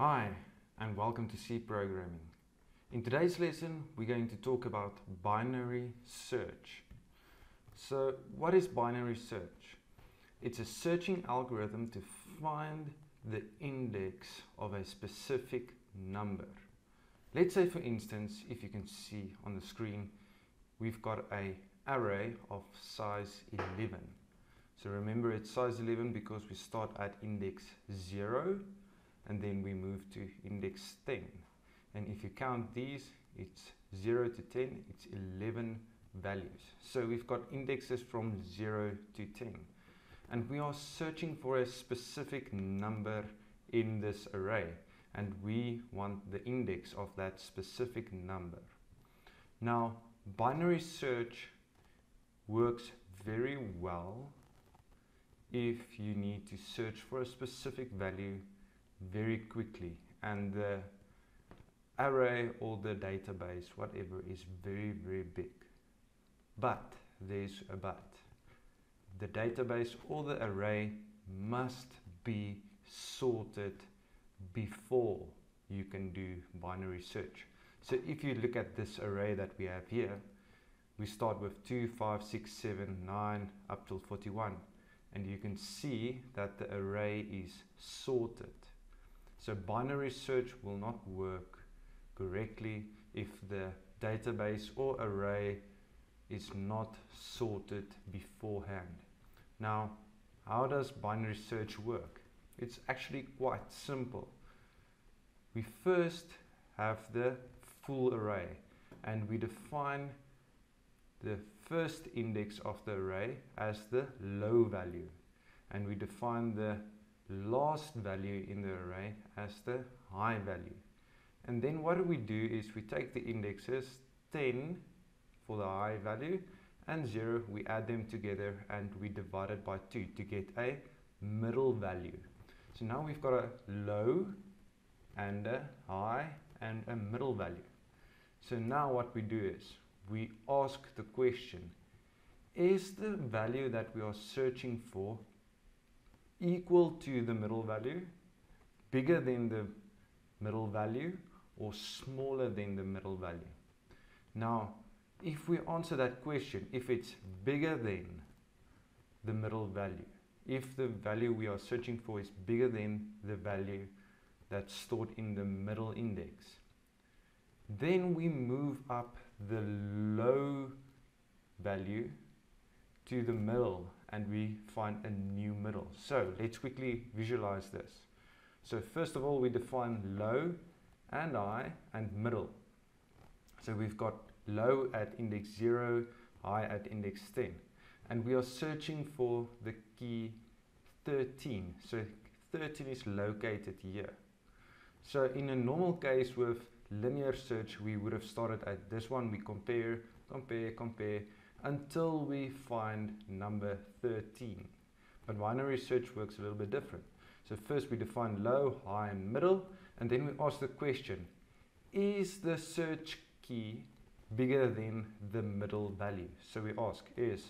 Hi, and welcome to C Programming. In today's lesson, we're going to talk about binary search. So, what is binary search? It's a searching algorithm to find the index of a specific number. Let's say, for instance, if you can see on the screen, we've got a array of size 11. So remember it's size 11 because we start at index 0 and then we move to index 10. And if you count these, it's 0 to 10, it's 11 values. So we've got indexes from 0 to 10. And we are searching for a specific number in this array. And we want the index of that specific number. Now, binary search works very well if you need to search for a specific value very quickly. And the array or the database whatever is very very big. But there's a but. The database or the array must be sorted before you can do binary search. So if you look at this array that we have here we start with 2 5 6 7 9 up till 41 and you can see that the array is sorted. So binary search will not work correctly if the database or array is not sorted beforehand. Now, how does binary search work? It's actually quite simple. We first have the full array and we define the first index of the array as the low value and we define the last value in the array as the high value. And then what we do is we take the indexes 10 for the high value and 0, we add them together and we divide it by 2 to get a middle value. So now we've got a low and a high and a middle value. So now what we do is we ask the question, is the value that we are searching for equal to the middle value, bigger than the middle value, or smaller than the middle value? Now, if we answer that question, if it's bigger than the middle value, if the value we are searching for is bigger than the value that's stored in the middle index, then we move up the low value to the middle and we find a new middle. So let's quickly visualize this. So first of all, we define low and high and middle. So we've got low at index 0, high at index 10. And we are searching for the key 13. So 13 is located here. So in a normal case with linear search, we would have started at this one. We compare, compare, compare until we find number 13. But binary search works a little bit different. So first we define low, high, and middle, and then we ask the question, is the search key bigger than the middle value? So we ask, is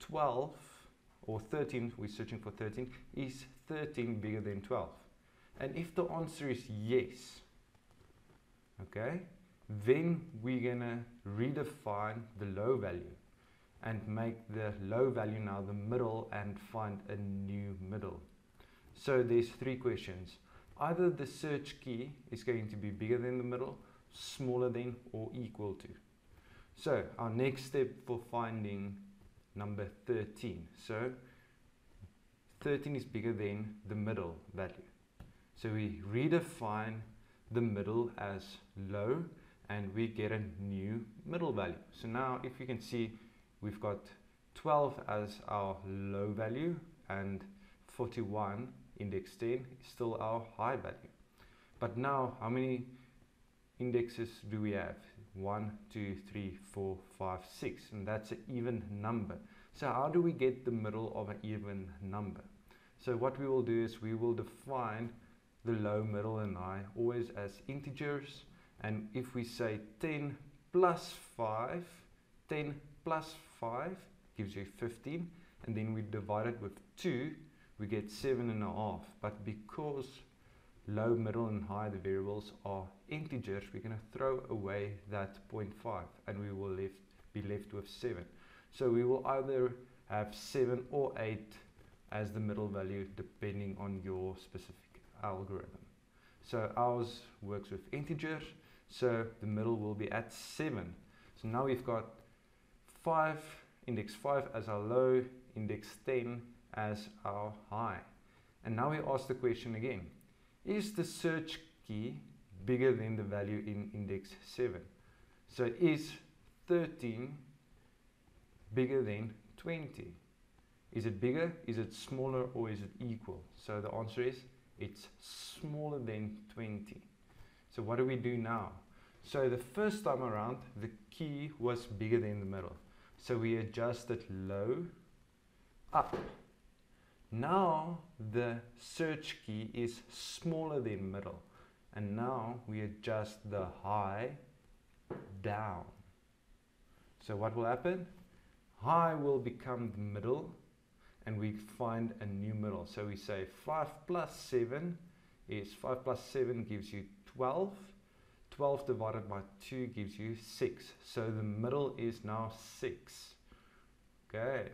12 or 13, we're searching for 13, is 13 bigger than 12? And if the answer is yes, okay, then we're gonna redefine the low value and make the low value now the middle and find a new middle. So there's three questions. Either the search key is going to be bigger than the middle, smaller than or equal to. So our next step for finding number 13. So 13 is bigger than the middle value. So we redefine the middle as low and we get a new middle value. So now if you can see we've got 12 as our low value and 41 index 10 is still our high value. But now how many indexes do we have? 1, 2, 3, 4, 5, 6 and that's an even number. So how do we get the middle of an even number? So what we will do is we will define the low, middle and high always as integers and if we say 10 plus 5 10 plus 5 gives you 15 and then we divide it with 2 we get seven and a half but because low, middle and high, the variables are integers, we're going to throw away that 0.5 and we will left, be left with 7. So we will either have 7 or 8 as the middle value depending on your specific algorithm. So ours works with integers, so the middle will be at 7. So now we've got 5, index 5 as our low, index 10 as our high. And now we ask the question again, is the search key bigger than the value in index 7? So is 13 bigger than 20? Is it bigger, is it smaller, or is it equal? So the answer is it's smaller than 20. So what do we do now? So the first time around, the key was bigger than the middle. So we adjust it low, up. Now the search key is smaller than middle. And now we adjust the high down. So what will happen? High will become the middle and we find a new middle. So we say 5 plus 7 is 5 plus 7 gives you 12. 12 divided by 2 gives you 6. So the middle is now 6. Okay.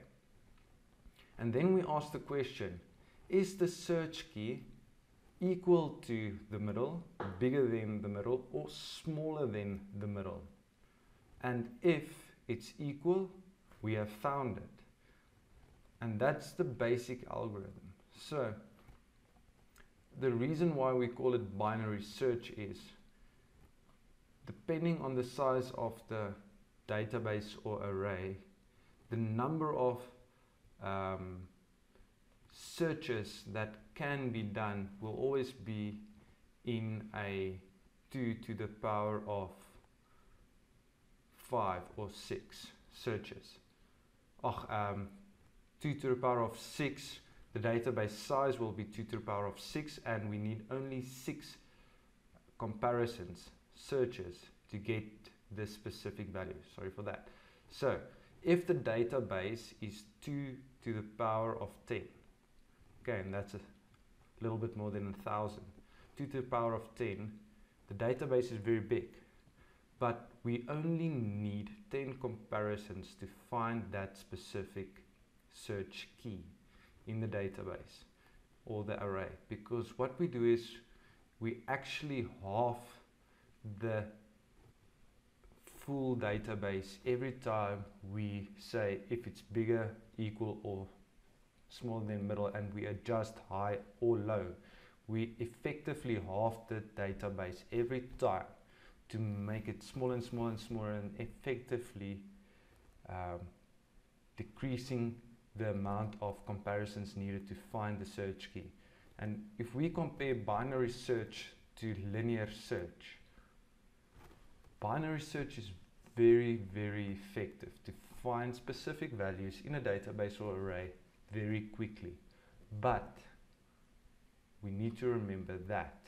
And then we ask the question, is the search key equal to the middle, bigger than the middle, or smaller than the middle? And if it's equal, we have found it. And that's the basic algorithm. So, the reason why we call it binary search is depending on the size of the database or array, the number of um, searches that can be done will always be in a 2 to the power of 5 or 6 searches. Oh, um, 2 to the power of 6, the database size will be 2 to the power of 6 and we need only 6 comparisons, searches to get this specific value. Sorry for that. So if the database is 2 to the power of 10, okay, and that's a little bit more than a thousand, 2 to the power of 10, the database is very big, but we only need 10 comparisons to find that specific search key in the database or the array because what we do is we actually half the full database every time we say if it's bigger equal or smaller than middle and we adjust high or low we effectively half the database every time to make it smaller and smaller and smaller and effectively um, decreasing the amount of comparisons needed to find the search key. And if we compare binary search to linear search, binary search is very, very effective to find specific values in a database or array very quickly. But we need to remember that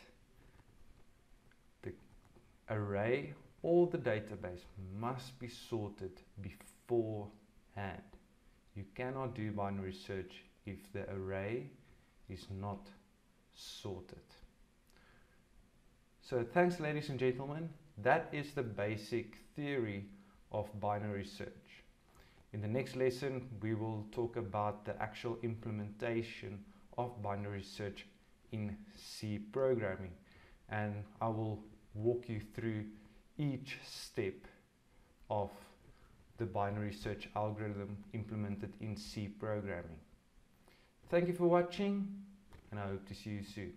the array or the database must be sorted beforehand. You cannot do binary search if the array is not sorted. So thanks ladies and gentlemen. That is the basic theory of binary search. In the next lesson we will talk about the actual implementation of binary search in C programming and I will walk you through each step of the binary search algorithm implemented in C programming. Thank you for watching and I hope to see you soon.